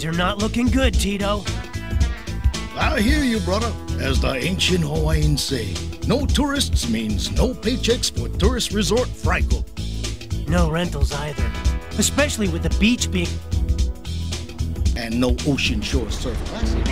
Things are not looking good, Tito. I hear you, brother. As the ancient Hawaiians say, no tourists means no paychecks for tourist resort Franco. No rentals either. Especially with the beach being... And no ocean shore surf classic.